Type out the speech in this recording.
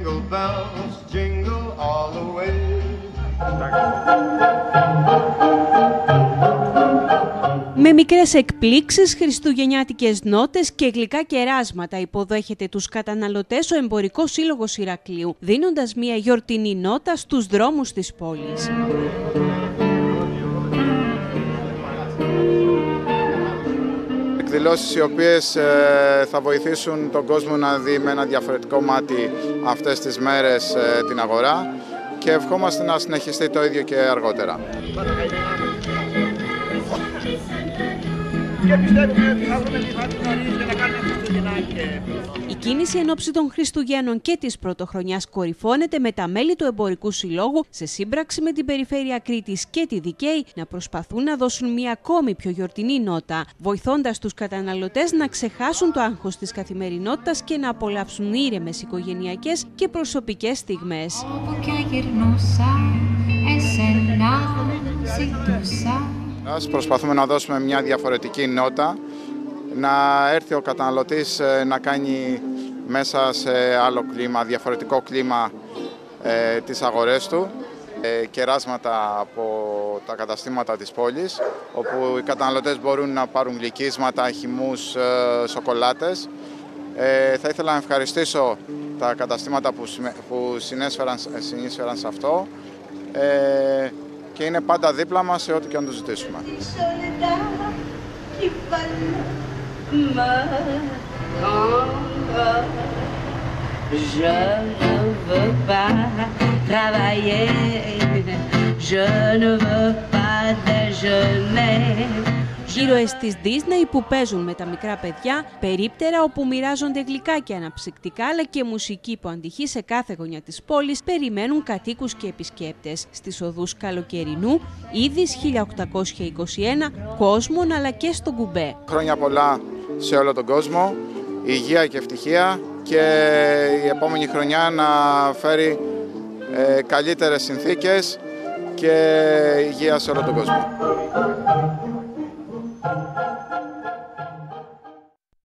Jingle bells, jingle all the way. Με μικρές εκπλήξεις, χριστουγεννιάτικες νότες και γλυκά κεράσματα υποδέχεται τους καταναλωτές ο Εμπορικός Σύλλογος Ηρακλείου, δίνοντας μια γιορτινή νότα στους δρόμους της πόλης. Εκδηλώσεις οι οποίες ε, θα βοηθήσουν τον κόσμο να δει με ένα διαφορετικό μάτι αυτές τις μέρες ε, την αγορά και ευχόμαστε να συνεχιστεί το ίδιο και αργότερα. και πιστεύουμε ότι θα βρούμε τη φάση νωρίς για να κάνουμε Χριστουγεννάκια. Η κίνηση εν ώψη των Χριστουγέννων και της Πρωτοχρονιάς κορυφώνεται με τα μέλη του Εμπορικού Συλλόγου σε σύμπραξη με την Περιφέρεια Κρήτης και τη Δικαίη να προσπαθούν να δώσουν μια ακόμη πιο γιορτινή νότα, βοηθώντας τους καταναλωτές να ξεχάσουν το άγχος της καθημερινότητας και να απολαύσουν ήρεμες οικογενειακές και προσωπικές στιγμές. Όπου κι αν γυρνούσα, εσένα ζητούσα Ας προσπαθούμε να δώσουμε μια διαφορετική νότα, να έρθει ο καταναλωτής ε, να κάνει μέσα σε άλλο κλίμα, διαφορετικό κλίμα ε, τις αγορές του, ε, κεράσματα από τα καταστήματα της πόλης, όπου οι καταναλωτές μπορούν να πάρουν γλυκίσματα, χυμούς, ε, σοκολάτες. Ε, θα ήθελα να ευχαριστήσω τα καταστήματα που, συμμε- που συνέσφεραν, συνείσφεραν σε αυτό. Ε, και είναι πάντα δίπλα μας σε ό,τι και αν τους ζητήσουμε. Soledad qui vole me Je ne veux pas travailler, je ne veux pas déjeuner. Ήρωες της Disney που παίζουν με τα μικρά παιδιά, περίπτερα όπου μοιράζονται γλυκά και αναψυκτικά αλλά και μουσική που αντυχεί σε κάθε γωνιά της πόλης περιμένουν κατοίκους και επισκέπτες στις οδούς Καλοκαιρινού, Ήδης 1821, Κόσμων αλλά και στο Κουμπέ. Χρόνια πολλά σε όλο τον κόσμο, υγεία και ευτυχία και η επόμενη χρονιά να φέρει ε, καλύτερες συνθήκες και υγεία σε όλο τον κόσμο.